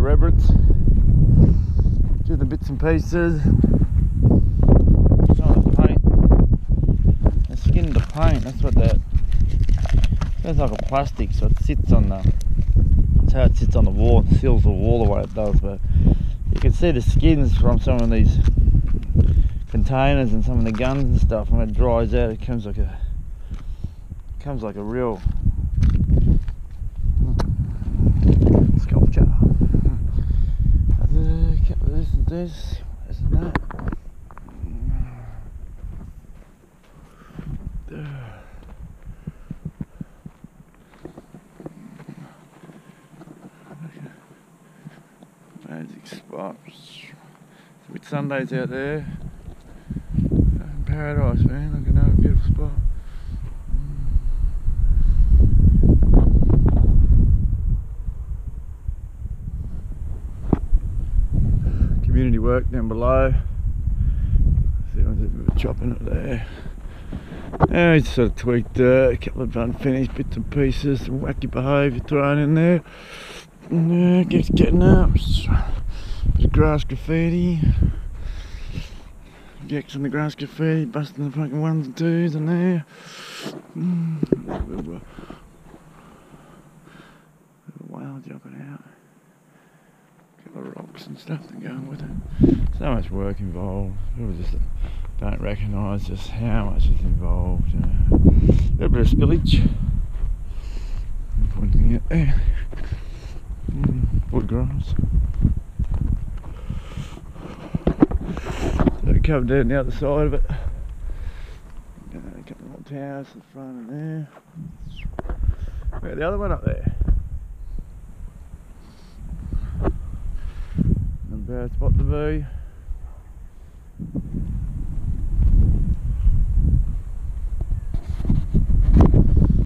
reverence. Do the bits and pieces. Of the paint. The skin the paint, that's what that. that's like a plastic, so it sits on the. That's how it sits on the wall, it seals the wall the way it does, but you can see the skins from some of these containers and some of the guns and stuff. When it dries out, it comes like a comes like a real sculpture. Other couple of this this, that. Magic spots. Whitsundays out there. Paradise, man. Look at that beautiful spot. Community work down below. See, there's a bit of chopping it there. And we sort of tweaked uh, a couple of unfinished bits and pieces, some wacky behaviour thrown in there. And, uh, gets getting up. Bit of grass graffiti. Gex on the grass graffiti, busting the fucking ones and twos in there. Mm, whale jumping out. Couple of rocks and stuff that go with it. So much work involved. People just don't recognise just how much is involved. A bit of spillage. Pointing out there. Mm, wood grass. Covered down the other side of it. Got a couple more towers the front and there. Where the other one up there? Not a bad spot to be.